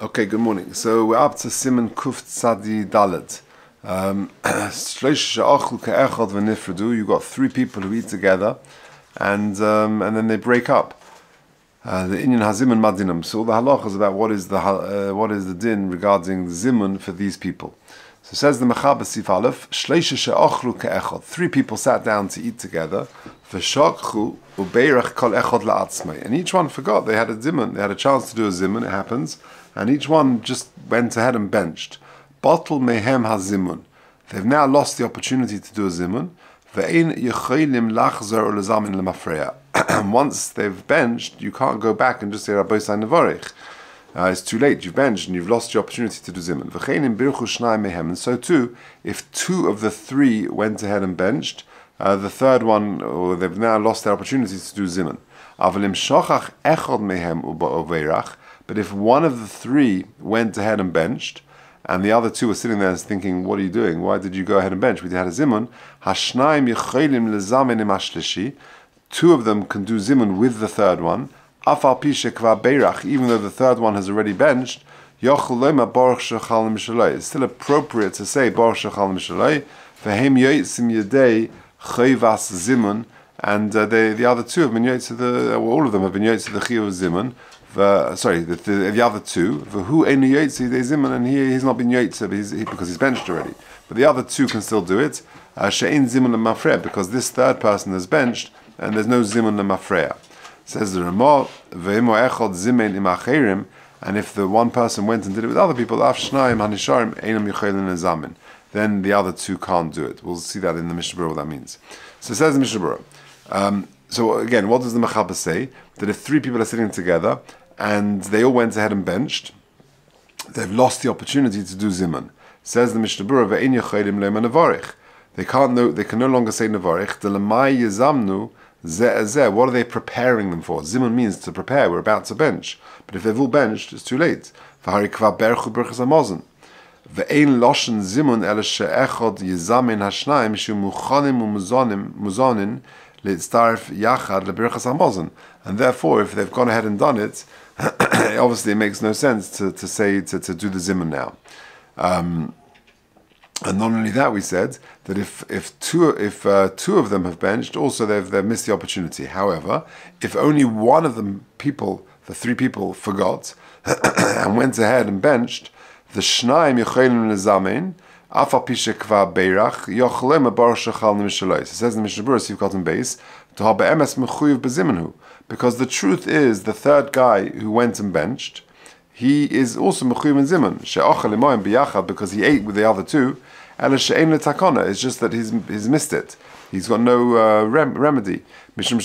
Okay, good morning. So we're up to Siman Kuf Tzadi Dalet. Um, You've got three people who eat together, and um, and then they break up. Uh, the Inyan Hazimun Madinam. So the halach is about what is the uh, what is the din regarding the zimun for these people. So says the Mechaber Aleph, Three people sat down to eat together. V'shakchu ubeirach kol echad la'atzmai. And each one forgot they had a zimun. They had a chance to do a zimun. It happens and each one just went ahead and benched. Bottle mehem hazimun. They've now lost the opportunity to do a zimun. And once they've benched, you can't go back and just say Rabbi Nevorich. Uh, it's too late. You've benched and you've lost your opportunity to do zimun. And so too, if two of the three went ahead and benched, uh, the third one, or they've now lost their opportunity to do zimun. But if one of the three went ahead and benched, and the other two were sitting there thinking, "What are you doing? Why did you go ahead and bench?" We had a zimun. Hashnaim imashlishi. Two of them can do zimun with the third one. Afal pishe beirach. Even though the third one has already benched, yochulema baruch. It's still appropriate to say baruch shechal mishalei. Vehem yoitzim yedei chayvas zimun. And uh, they, the other two have been yotzim the, well, all of them have been yotzim the chiyuv zimun sorry, the, the, the, other two, for who eni yotzi they zimun, and he, he's not been yotzi he, because he's benched already. But the other two can still do it. Uh, she'ein and mafreya, because this third person is benched, and there's no zimun and mafreya. Says the Ramah, ve'imo echod zimen imacherim, and if the one person went and did it with other people, af shnayim hanisharim einam then the other two can't do it. We'll see that in the Mishnah what that means. So it says the Mishnah um, so again, what does the Mechaber say? That if three people are sitting together and they all went ahead and benched, they've lost the opportunity to do Zimun. Says the Mishnah Berurah, They can't know, they can no longer say Nevarich. What are they preparing them for? Zimun means to prepare. We're about to bench, but if they've all benched, it's too late. Ve'ein loshen zimun el she'echod yizamin hashnaim litztarf yachad. And therefore, if they've gone ahead and done it, obviously it makes no sense to, to say to, to do the zimun now. Um, and not only that, we said that if if two if uh, two of them have benched, also they've they've missed the opportunity. However, if only one of the people, the three people, forgot and went ahead and benched, the shnaim yochelim lezamein Afa pishe beirach yochlem bar shachal nimishalois. It says in the Mishnah Berurah, you've got in base to have be'emes mechuyev bezimenu. Because the truth is, the third guy who went and benched, he is also mechuyev in zimun. She'ochel imoyim biyachad because he ate with the other two. It's just that he's he's missed it. He's got no uh, rem- remedy. Because he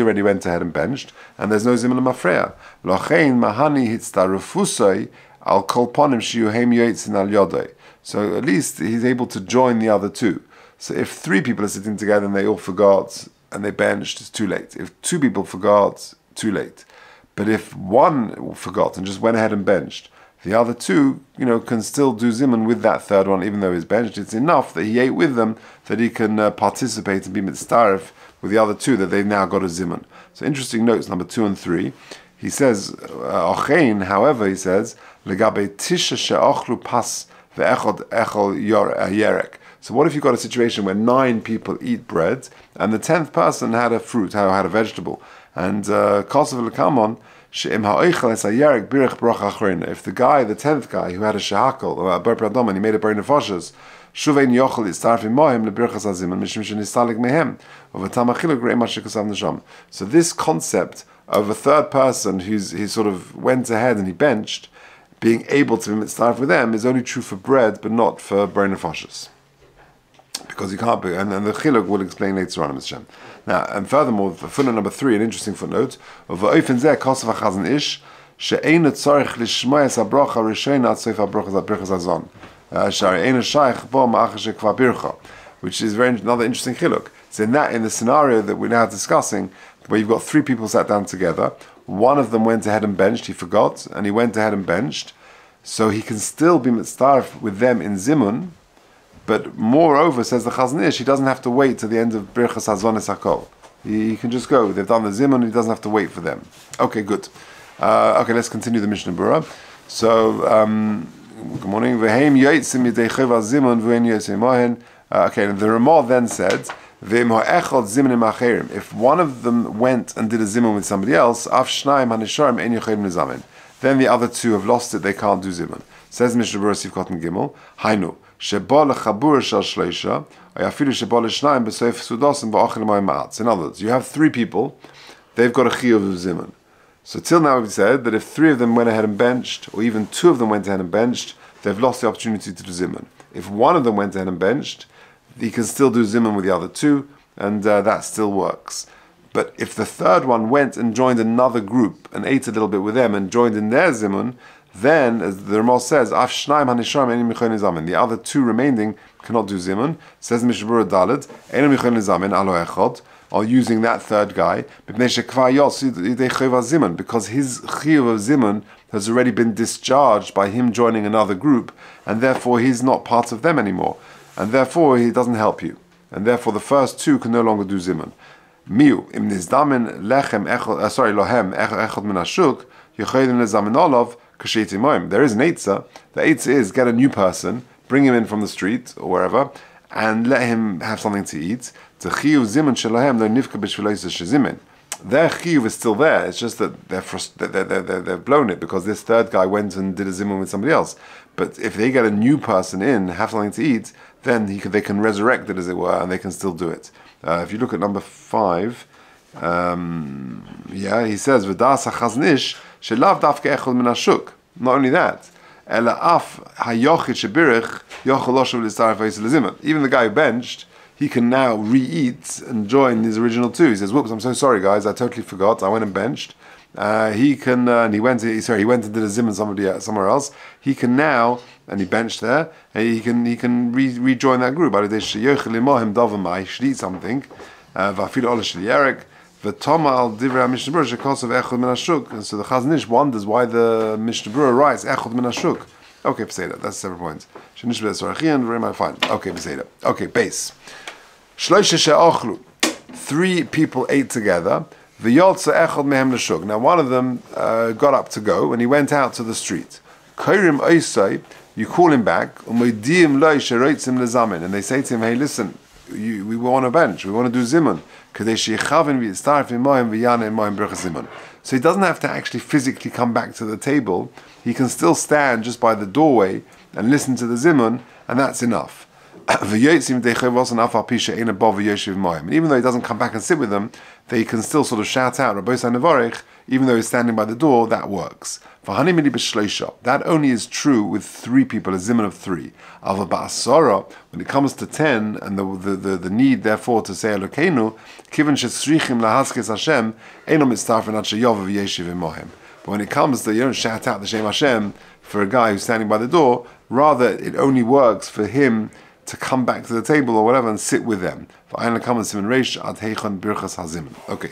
already went ahead and benched, and there's no zimun lemafreya. Lochein mahani hitztarufusoi al kolponim shiuhem yoitzin al yodai. So at least he's able to join the other two. So if three people are sitting together and they all forgot and they benched, it's too late. If two people forgot, too late. But if one forgot and just went ahead and benched, the other two, you know, can still do zimun with that third one, even though he's benched. It's enough that he ate with them that he can uh, participate and be mitzaref with the other two that they've now got a zimun. So interesting notes number two and three. He says, uh, however, he says, legabe pas ve'echod echol uh, yerek. So what if you've got a situation where nine people eat bread and the tenth person had a fruit, had a vegetable, and kosav lekamon If the guy, the tenth guy, who had a shehakol or uh, a ber and he made a ber nefoshes, shuvein yochel yitztarf imohim lebirchas azim and mishim shenistalig mehem of a tamachiluk re'ema shekasav nesham. So this concept of a third person who's he sort of went ahead and he benched, being able to be with them is only true for bread, but not for borei nefashis. Because you can't be, and, the chiluk will explain later on, Mr. Now, and furthermore, footnote number three, an interesting footnote of Oifen Zeh Kosov HaChazon Ish, she'ein tzorich lishmoy es habrocha rishon ad soif birchas azon. Uh, Shari bo ma'achas shekva bircha, which is very another interesting chiluk. So in that, in the scenario that we're now discussing, where you've got three people sat down together. One of them went ahead and benched, he forgot, and he went ahead and benched. So he can still be mitzvah with them in Zimun, but moreover, says the Chazon Ish, he doesn't have to wait to the end of Birchas Hazonis Hakol. He, he can just go. They've done the Zimun, he doesn't have to wait for them. Okay, good. Uh, okay, let's continue the Mishnah Berurah. So, um, good morning. V'heim. Uh, okay, the Ramah then said, if one of them went and did a zimun with somebody else, then the other two have lost it, they can't do zimun. Says Mishnah Berurah Sivkot and Gimel, Hainu, lechabur shleisha, leshnayim b'seif sudosim ba'achil ma'at. In other words, you have three people, they've got a chiyuv of zimun. So till now we've said that if three of them went ahead and benched, or even two of them went ahead and benched, they've lost the opportunity to do zimun. If one of them went ahead and benched, he can still do zimun with the other two, and uh, that still works. But if the third one went and joined another group and ate a little bit with them and joined in their zimun, then, as the Ramah says, Af Shnaim Hanisham The other two remaining cannot do zimun. Says Mishnah Berurah Dalit, Enim Nizamin Alo are using that third guy, because his chiyuv of zimun has already been discharged by him joining another group, and therefore he's not part of them anymore, and therefore he doesn't help you, and therefore the first two can no longer do zimun. Miu im nizdamin lechem uh, sorry lohem echod min ashuk nezamin olav There is an eitzah. The eitzah is get a new person, bring him in from the street or wherever, and let him have something to eat. Their chiyuv is still there. It's just that they're, frust- they're, they're, they've blown it because this third guy went and did a zimun with somebody else. But if they get a new person in, have something to eat, then they can resurrect it, as it were, and they can still do it. Uh, if you look at number five, um, yeah, he says, "V'das hachaznish shelav dafke echol Not only that, even the guy who benched, he can now re-eat and join his original two. He says, "Whoops, I'm so sorry, guys. I totally forgot. I went and benched." Uh, he can, uh, and he went. To, sorry, he went and did a zimmer somebody uh, somewhere else. He can now, and he benched there. And he can he can re- rejoin that group. He should eat something. Uh, the Toma al Divra Mishnah Berurah Shekos of Echod Min Ashuk. And so the Chaznish wonders why the Mishnah Berurah writes Echod Min Ashuk. Okay, Peseda. That's seven points. Shenish B'Esorachian, very much fine. Okay, Peseda. Okay, base. Shloisha She'ochlu. Three people ate together. V'yotza Echod Mehem Nashuk. Now one of them uh, got up to go and he went out to the street. Kairim Oisai, you call him back. And they say to him, hey, listen, you, we want a bench. We want to do zimun. So he doesn't have to actually physically come back to the table. He can still stand just by the doorway and listen to the zimun, and that's enough. and even though he doesn't come back and sit with them, they can still sort of shout out, even though he's standing by the door, that works. That only is true with three people, a zimun of three. When it comes to ten, and the, the, the, the need therefore to say Elokeinu, Hashem. But when it comes to, you don't shout out the Shem Hashem for a guy who's standing by the door, rather it only works for him to come back to the table or whatever and sit with them. Okay,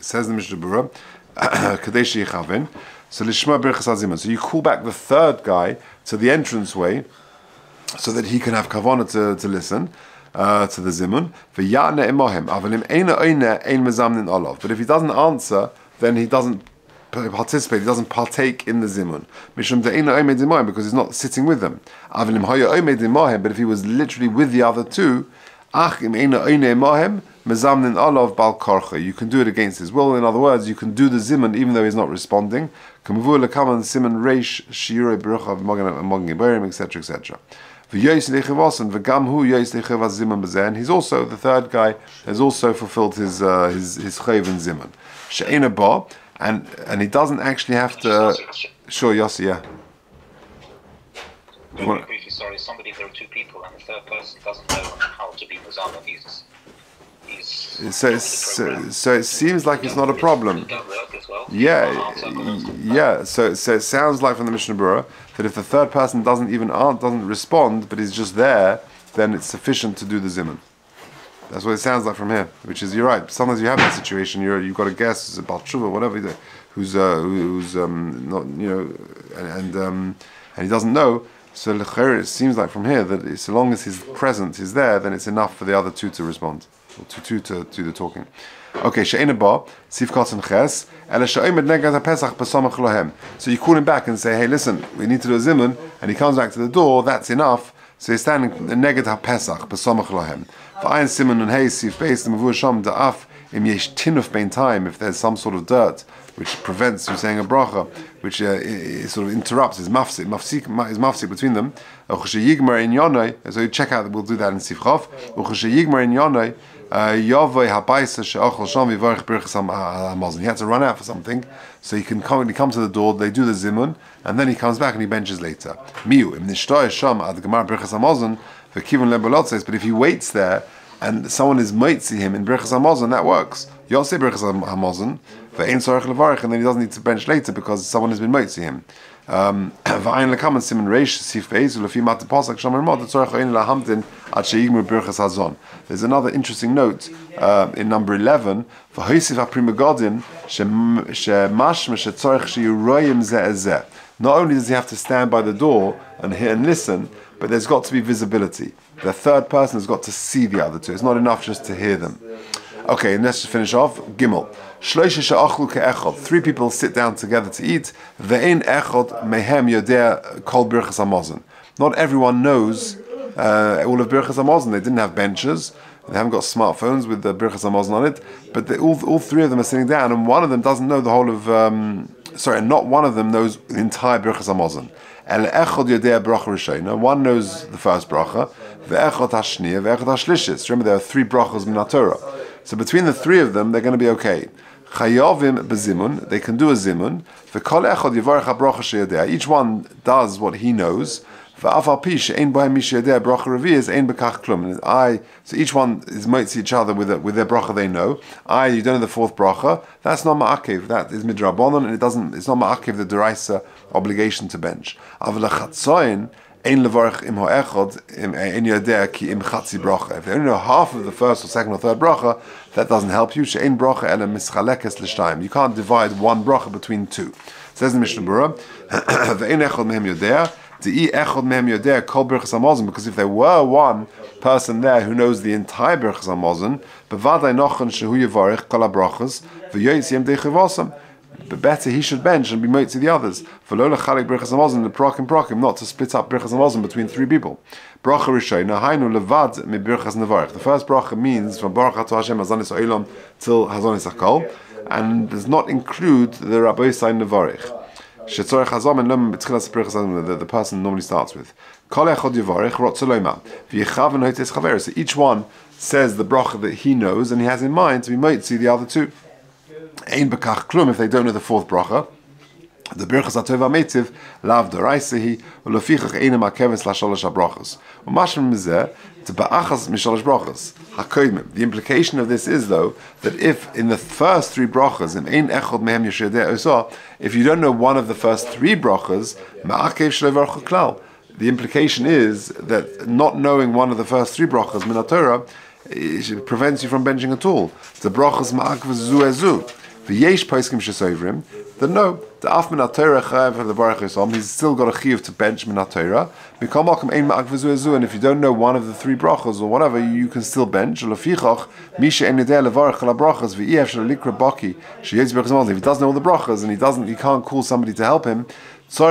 says the Mishnah Berurah. So Lishma Birchas Hazimun. So you call back the third guy to the entranceway so that he can have kavanah to, to listen. Uh, to the zimun, But if he doesn't answer, then he doesn't participate, he doesn't partake in the zimun. Because he's not sitting with them. But if he was literally with the other two, mezamnin olav bal korcha. You can do it against his will. In other words, you can do the zimun even though he's not responding. Kamavur lekaman siman reish shirei beruchav mogen geberim, etc., etc. And he's also the third guy has also fulfilled his uh, his his chayv and zimun. She'ena ba, and and he doesn't actually have to. Uh, sure, Yossi, yeah. Briefly, sorry, somebody there are two people, and the third person doesn't know how to be muzama. He's so, so, so it seems like it's not a problem. Yeah, yeah. So, so it sounds like from the Mishnah Berurah that if the third person doesn't even doesn't respond, but is just there, then it's sufficient to do the zimun. That's what it sounds like from here. Which is you're right. Sometimes you have that situation. You're you've got a guest who's a balshuva, whatever, who's uh, who's um, not you know, and and, um, and he doesn't know. So it seems like from here that so long as his presence is there, then it's enough for the other two to respond or to, to, to do the talking. Okay, she'ena ba, sif kotzen ches, ela she'oimed negad ha-pesach b'samach lohem. So you call him back and say, hey, listen, we need to do a zimun, and he comes back to the door, that's enough, so he's standing negad ha-pesach b'samach lohem. V'ayin simon and hey, sif beis, mavu sham da'af, im yesh tinuf bein time, if there's some sort of dirt, which prevents you saying a bracha, which uh, i- i- sort of interrupts, is mafsik, mafsik, ma- is mafsik between them. So you check out, we'll do that in Sifchav. Uh. He had to run out for something, so he can come, he comes to the door, they do the zimun, and then he comes back and he benches later. But if he waits there, and someone is mitzi him in Birchas Hamazon, that works. Yosef Birchas Hamazon, ve'ein tzorich levarich, and then he doesn't need to bench later because someone has been mitzi him. Hazon. There's another interesting note uh, in number 11, v'hoisif ha-Pri Megadim shemashma shetzorich sheyuroyim ze ezeh. Not only does he have to stand by the door and hear and listen, but there's got to be visibility. The third person has got to see the other two. It's not enough just to hear them. Okay, and let's just finish off. Gimel. Three people sit down together to eat. Ve'ein echad mehem yodea kol birchas hamazon. Not everyone knows uh, all of birchas hamazon. They didn't have benches. They haven't got smartphones with the birchas hamazon on it. But they, all, all three of them are sitting down, and one of them doesn't know the whole of. Um, sorry, not one of them knows the entire birchas hamazon. One knows the first bracha. Hashlishis. Remember, there are three brachas min Torah. So between the three of them, they're going to be okay. Chayovim. They can do a zimun. Each one does what he knows. Reviyas ein I, so each one is mates each other with, a, with their bracha they know. I, you don't know the fourth bracha. That's not ma'akev. That is midrabanon, and it doesn't. It's not ma'akev the deraisa obligation to bench. Ein levarich im ha'echad im äh, ein yodea ki im chatzi bracha. If they only know half of the first or second or third bracha, that doesn't help you. She'ein bracha ele mischalekes l'shtayim. You can't divide one bracha between two. Says the Mishnah Berurah, ve'ein echad mehem yodea. De'i echad mehem yodea kol birchas hamazon. Because if there were one person there who knows the entire birchas hamazon, bevadai nochen shehu yivarich kol habrachas v'yoyis yem dechivosam but better he should bench and be mate to the others. For lola chalik brachas hamazon the prokim prokim, not to split up brachas hamazon between three people. Bracha rishayna hainu levad mi brachas nevarich. The first bracha means from baruch to Hashem hazanis oilam till hazanis akol, and does not include the rabbi brachas hamazon that the person normally starts with. So each one says the bracha that he knows and he has in mind to be mate to the other two. Ein bekach klum if they don't know the fourth bracha. The birchas atova metiv lav doraisehi ulofichach einem akeves lasholosh habrachas. Umashim mizeh to ba'achas misholosh brachas hakoidmim. The implication of this is though that if in the first three brachas in ein echod mehem if you don't know one of the first three brachas, ma'akev shlevar klal. The implication is that not knowing one of the first three brachas minatorah it prevents you from benching at all. The brachas ma'akv zu ezu. V'yesh poskim shesovrim. Then no, the af min Torah chayav the Yisrael. He's still got a chiyuv to bench min Torah. Mikol makom ein ma'akv zu ezu. And if you don't know one of the three brachas or whatever, you can still bench. Lefichach misha en yedei levarach ala brachas v'yef shel baki sheyez berachas malzi. If he doesn't know all the brachas and he doesn't, he can't call somebody to help him. Just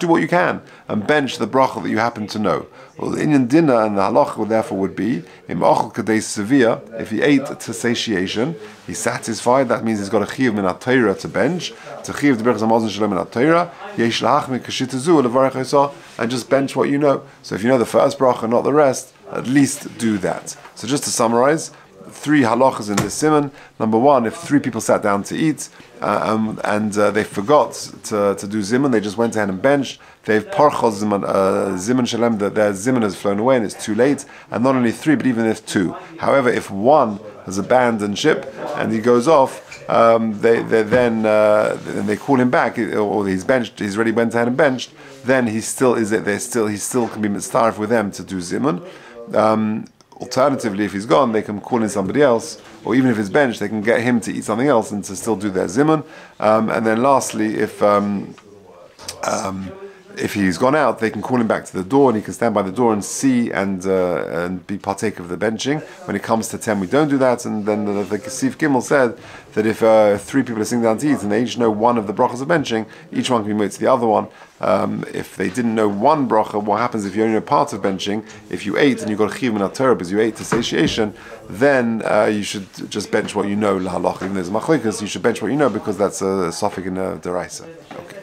do what you can and bench the bracha that you happen to know. Well, the Indian dinner and the halacha therefore would be. If he ate to satiation, he's satisfied. That means he's got a chiyuv min Torah to bench. To chiyuv the berachas hamazon shalom min Torah. Yesh lahachmi kashitazu levarach and just bench what you know. So if you know the first bracha, not the rest, at least do that. So just to summarize three halachas in this simon. Number one, if three people sat down to eat uh, um, and uh, they forgot to, to do zimun, they just went ahead and benched. They've parchos zimun, uh, zimun shalem, that their zimun has flown away and it's too late. And not only three, but even if two. However, if one has abandoned ship and he goes off, um, they, they then uh, they call him back, or he's benched. He's already went ahead and benched. Then he still is it. They still he still can be mitzaref with them to do zimun. Um, Alternatively, if he's gone, they can call in somebody else, or even if it's bench, they can get him to eat something else and to still do their zimun. Um, and then lastly, if um, um, if he's gone out, they can call him back to the door, and he can stand by the door and see and uh, and be partake of the benching. When it comes to ten, we don't do that. And then the, the Kasif Gimel said that if uh, three people are sitting down to eat and they each know one of the brachas of benching, each one can be moved to the other one. Um, if they didn't know one bracha, what happens if you only know part of benching? If you ate and you got a chiv min because you ate to satiation, then uh, you should just bench what you know lahalach. Even though there's machlikas, you should bench what you know because that's a suffix in a deraisa. Okay.